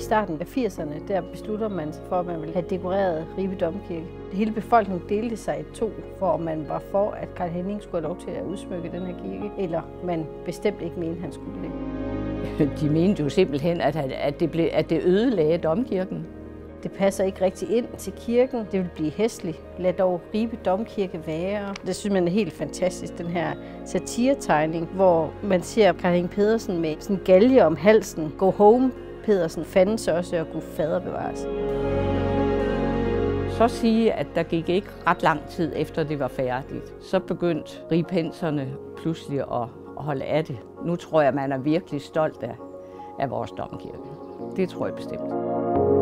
starten af 80'erne, der beslutter man sig for, at man vil have dekoreret Ribe Domkirke. Hele befolkningen delte sig i to, for om man var for, at Karl Henning skulle have lov til at udsmykke den her kirke, eller man bestemt ikke mente, han skulle det. De mente jo simpelthen, at, at, det, blev, at det ødelagde domkirken. Det passer ikke rigtig ind til kirken. Det vil blive hæsligt. Lad dog Ribe Domkirke være. Det synes man er helt fantastisk, den her satiretegning, hvor man ser Karin Pedersen med sådan en galge om halsen. Go home, Pedersen fandtes også og kunne fader bevares. Så sige, at der gik ikke ret lang tid efter det var færdigt. Så begyndte ripenserne pludselig at, at holde af det. Nu tror jeg, man er virkelig stolt af, af vores domkirke. Det tror jeg bestemt.